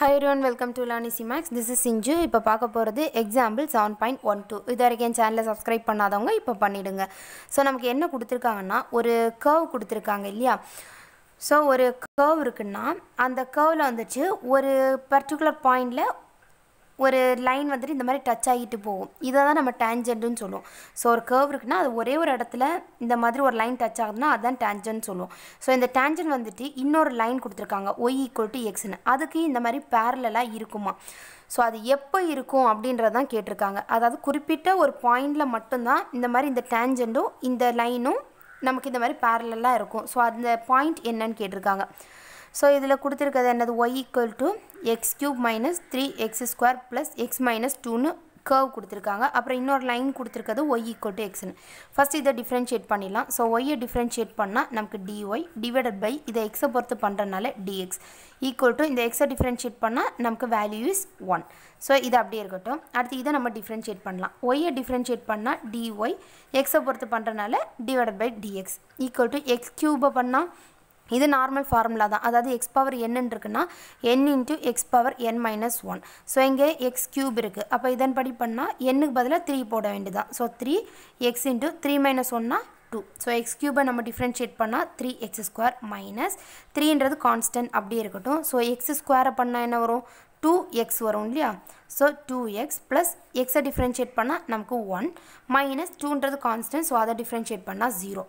High ரோன் welcome to லானி சிமேக்ஸ் திஸ் இஸ் சிஞ்சு இப்போ பார்க்க போகிறது example seven point one two இது வரைக்கும் என் சேனலை சப்ஸ்கிரைப் பண்ணாதவங்க இப்போ பண்ணிவிடுங்க ஸோ நமக்கு என்ன கொடுத்துருக்காங்கன்னா ஒரு கர்வ் கொடுத்துருக்காங்க இல்லையா? ஸோ ஒரு கர்வ் இருக்குன்னா அந்த கர்வில் வந்துச்சு ஒரு பர்டிகுலர் பாயிண்டில் ஒரு லைன் வந்துட்டு இந்த மாதிரி டச் ஆகிட்டு போகும். இதை தான் நம்ம டேஞ்சன்ட்னு சொல்லுவோம். ஸோ ஒரு கர்வ் இருக்குன்னா அது ஒரே ஒரு இடத்துல இந்த மாதிரி ஒரு லைன் டச் ஆகுதுன்னா அதுதான் டேஞ்சன்ட் சொல்லுவோம். ஸோ இந்த டேஞ்சன் வந்துட்டு இன்னொரு லைன் கொடுத்துருக்காங்க. ஒய் ஈக்குவல் டு எக்ஸ்னு அதுக்கு இந்த மாதிரி பேரலாக இருக்குமா? ஸோ அது எப்போ இருக்கும் அப்படின்றதான் கேட்டிருக்காங்க. அதாவது குறிப்பிட்ட ஒரு பாயிண்டில் மட்டும்தான் இந்த மாதிரி இந்த டேஞ்சண்ட்டும் இந்த லைனும் நமக்கு இந்த மாதிரி பேரலாக இருக்கும். ஸோ அந்த பாயிண்ட் என்னன்னு கேட்டிருக்காங்க. ஸோ இதில் கொடுத்துருக்கிறது என்னது? Y equal to x cube minus three x square plus x minus டூன்னு கர்வ் கொடுத்துருக்காங்க. அப்புறம் இன்னொரு லைன் கொடுத்துருக்கிறது ஒய் ஈக்குவல் டு எக்ஸ்னு ஃபஸ்ட் இதை டிஃப்ரென்ஷியேட் பண்ணிடலாம். ஸோ ஒய்யை டிஃப்ரென்ஷியேட் பண்ணால் நமக்கு டிஒய் டிவைடட் பை இதை எக்ஸை பொறுத்து பண்ணுறதுனால டிஎக்ஸ் ஈக்குவல் டு இந்த எக்ஸை டிஃப்ரென்ஷியேட் பண்ணால் நமக்கு வேல்யூ இஸ் ஒன் ஸோ இது அப்படியே இருக்கட்டும். அடுத்து இதை நம்ம டிஃப்ரென்ஷியேட் பண்ணலாம். ஒய்யை டிஃப்ரென்ஷியேட் பண்ணால் டிஒய் எக்ஸை பொறுத்து பண்ணுறதுனால divided by dx equal to x க்யூபை பண்ணால் இது நார்மல் ஃபார்முலா தான். அதாவது எக்ஸ் பவர் என்னன்னு இருக்குன்னா n into x power n minus one so இங்கே எக்ஸ் க்யூப் இருக்குது அப்போ இதன்படி பண்ணால் என்னுக்கு பதிலாக த்ரீ போட வேண்டியதான் so three x into three minus ஒன்னா டூ ஸோ எக்ஸ் க்யூபை நம்ம டிஃப்ரென்ஷியேட் பண்ணால் த்ரீ எக்ஸ் ஸ்கொயர் மைனஸ் த்ரீன்றது கான்ஸ்டன்ட் அப்படியே இருக்கட்டும். ஸோ எக்ஸ் ஸ்கொயரை பண்ணால் என்ன வரும்? டூ எக்ஸ் வரும் இல்லையா? ஸோ டூ எக்ஸ் ப்ளஸ் எக்ஸை டிஃப்ரென்ஷியேட் பண்ணால் நமக்கு ஒன் மைனஸ் டூன்றது கான்ஸ்டன்ட் ஸோ அதை டிஃப்ரென்ஷியேட் பண்ணால் ஜீரோ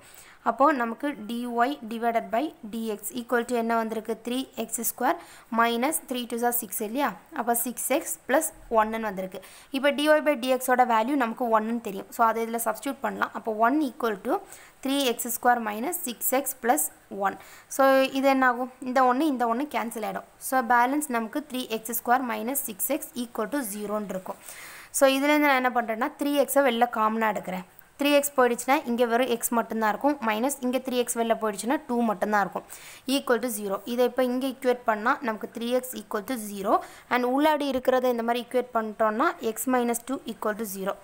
அப்போது நமக்கு dy divided by dx equal to என்ன வந்திருக்கு? Three x square minus three twos are six இல்லையா? அப்போ சிக்ஸ் எக்ஸ் ப்ளஸ் ஒன்னு வந்திருக்கு. இப்போ டிஒய் பை டிஎக்ஸோட வேல்யூ நமக்கு ஒன்னு தெரியும். ஸோ அதை இதில் சப்ஸ்டியூட் பண்ணலாம். அப்போ one equal to three x square minus six x plus one so இது என்ன ஆகும் இந்த ஒன்று இந்த ஒன்று கேன்சல் ஆகிடும் ஸோ பேலன்ஸ் நமக்கு three x square minus six x equal to ஜீரோன்னு இருக்கும். ஸோ இதுலேருந்து நான் என்ன பண்ணுறேன்னா த்ரீ எக்ஸை வெளில காமனாக எடுக்கிறேன். த்ரீ எக்ஸ் போயிடுச்சுன்னா இங்கே வெறும் எக்ஸ் மட்டும்தான் இருக்கும். மைனஸ் இங்கே த்ரீ எக்ஸ் வெளில போயிடுச்சுன்னா டூ மட்டும்தான் இருக்கும். ஈக்குவல் டு ஜீரோ இதை இப்போ இங்கே ஈக்குவேட் பண்ணால் நமக்கு three x equal to zero and உள்ளாடி இருக்கிறத இந்த மாதிரி ஈக்குவேட் பண்ணிட்டோம்னா x minus two equal to zero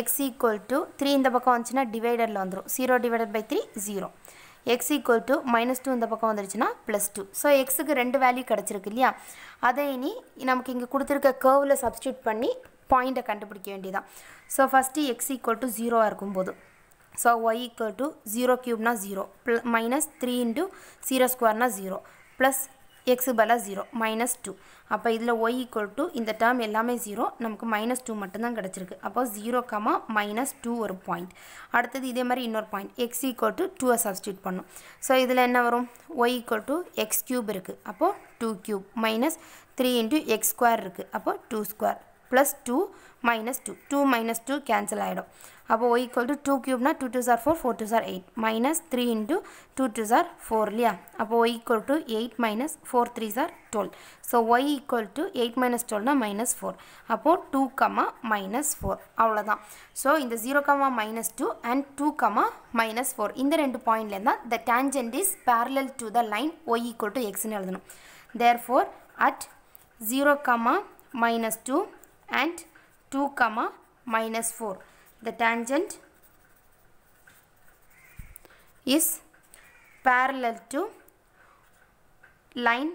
x equal to three இந்த பக்கம் வந்துச்சுன்னா டிவைடரில் வந்துடும் zero divided by three zero x equal to minus two இந்த பக்கம் வந்துடுச்சுன்னா ப்ளஸ் டூ ஸோ எக்ஸுக்கு ரெண்டு வேல்யூ கிடச்சிருக்கு இல்லையா? அதை இனி நமக்கு இங்கே கொடுத்துருக்க கேர்வில் சப்ஸ்டியூட் பண்ணி பாயிண்ட்டை கண்டுபிடிக்க வேண்டியதான் so first x equal to ஜீரோவாக இருக்கும்போது. So y equal to zero க்யூப்னா zero plus minus three into zero ஸ்கொயர்னா zero plus x பதிலாக ஜீரோ மைனஸ் டூ அப்போ இதில் ஒய் ஈக்குவல் டு இந்த டேர்ம் எல்லாமே ஜீரோ நமக்கு மைனஸ் டூ மட்டும்தான் கிடச்சிருக்கு. அப்போ ஜீரோ கமா மைனஸ் டூ ஒரு பாயிண்ட் அடுத்தது இதே மாதிரி இன்னொரு பாயிண்ட் எக்ஸ் ஈக்குவல் டு டூவை சப்ஸ்டியூட் பண்ணும். ஸோ இதில் என்ன வரும்? Y equal to x cube இருக்குது அப்போது two cube minus three into x square இருக்குது அப்போது two square plus two minus two two minus two cancel ஆகிடும் அப்போ y equal to two க்யூப்னா two twos are four four twos are eight minus three into two twos are four இல்லையா அப்போ y equal to eight minus four threes are twelve so y equal to eight minus டுவெல்னா minus four அப்போது two comma minus four அவ்வளோதான் so இந்த zero comma minus two and two comma minus four இந்த ரெண்டு பாயிண்ட்லேருந்து தான் the tangent is parallel to the line y equal to எக்ஸ்னு எழுதணும் therefore at zero comma minus two and 2 comma minus 4 the tangent is parallel to line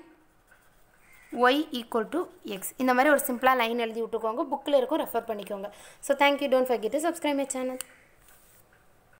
y equal to x. இந்த மாதிரி ஒரு சிம்பிளாக லைன் எழுதி விட்டுக்கோங்க. புக்கில் இருக்கும் ரெஃபர் பண்ணிக்கோங்க. So thank you don't forget to subscribe my channel